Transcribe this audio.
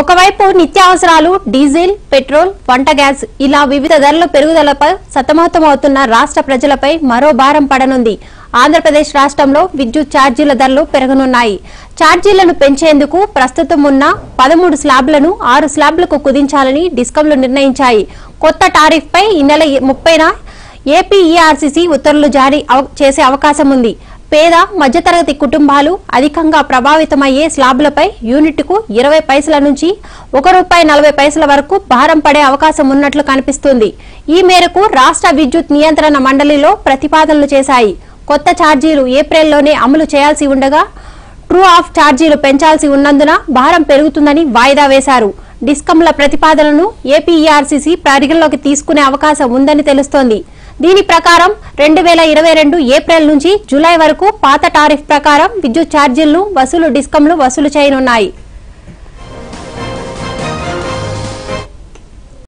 ఒకవైపు నిత్యావసరాలు diesel petrol వంట గ్యాస్ ఇలా వివిధ ధరల పెరుగుదలపై సతమతమవుతున్న రాష్ట్ర ప్రజలపై మరో భారం పడనుంది. ఆంధ్రప్రదేశ్ రాష్ట్రంలో విద్యుత్ ఛార్జీల ధరలు పెరగనున్నాయి. ఛార్జీలను పెంచేందుకు ప్రస్తుతం ఉన్న పదమూడు స్లాబ్లను ఆరు స్లాబ్లకు కుదించాలని డిస్కంలు నిర్ణయించాయి. కొత్త టారిఫ్పై ఈ నెల ముప్పైన ఏపీఈఆర్సీసీ ఉత్తర్వులు జారీ చేసే అవకాశం ఉంది పేద మధ్యతరగతి కుటుంబాలు అధికంగా ప్రభావితమయ్యే స్లాబులపై యూనిట్కు ఇరవై పైసల నుంచి ఒక రూపాయి నలభై పైసల వరకు భారం పడే అవకాశం ఉన్నట్లు కనిపిస్తుంది. ఈ మేరకు రాష్ట్ర విద్యుత్ నియంత్రణ మండలిలో ప్రతిపాదనలు చేశాయి. కొత్త ఛార్జీలు ఏప్రిల్లోనే అమలు చేయాల్సి ఉండగా ట్రూ ఆఫ్ ఛార్జీలు పెంచాల్సి ఉన్నందున భారం పెరుగుతుందని వాయిదా వేశారు. డిస్కంల ప్రతిపాదనను ఏపీఈఆర్సీసీ పరిగణలోకి తీసుకునే అవకాశం ఉందని తెలుస్తోంది. దీని ప్రకారం రెండు వేల ఇరవై రెండు ఏప్రిల్ నుంచి జూలై వరకు పాత టారిఫ్ ప్రకారం విద్యుత్ ఛార్జీలను వసూలు డిస్కంలు వసూలు చేయనున్నాయి.